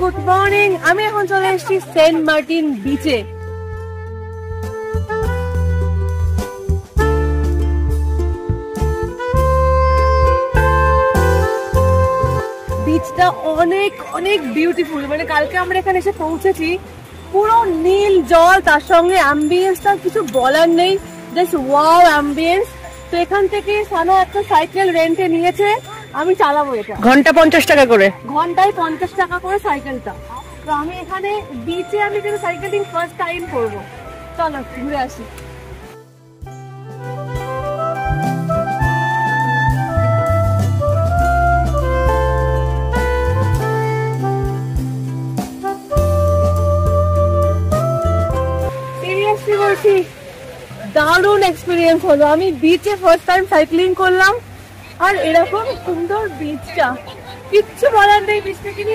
Good morning আমি এখন চলে এসেছি সেন্ট মার্টিন বিচে। বিচটা অনেক অনেক বিউটিফুল মানে কালকে আমরা এখানে এসে পৌঁছেছি, পুরো নীল জল, তার সঙ্গে অ্যাম্বিয়েন্সটা কিছু বলার নেই। জাস্ট ওয়াও অ্যাম্বিয়েন্স তো এখান থেকে সানা একটা সাইকেল রেন্টে নিয়েছে। আমি চালাবো এটা। ঘণ্টা পঞ্চাশ টাকা করে। ঘন্টায় পঞ্চাশ টাকা করে সাইকেলটা। তো আমি এখানে বিচে আমি কিন্তু সাইকেলিং ফার্স্ট টাইম করব। চলো ঘুরে আসি। দারুণ এক্সপিরিয়েন্স হলো। আমি বিচে ফার্স্ট টাইম সাইক্লিং করলাম। আর এরকম সুন্দর বীজটা। কিচ্ছু বলার নেই বীজটাকে